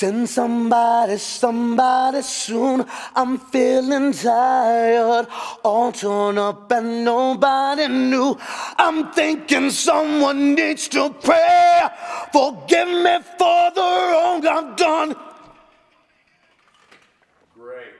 Send somebody, somebody soon. I'm feeling tired, all torn up, and nobody knew. I'm thinking someone needs to pray. Forgive me for the wrong I've done. Great.